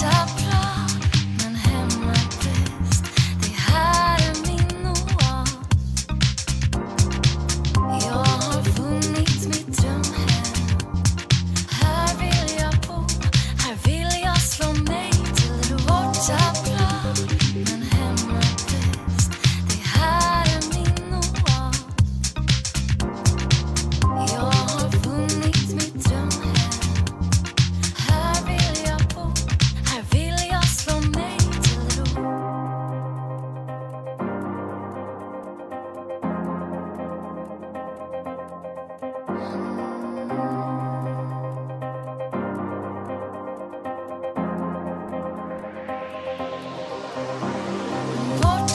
time.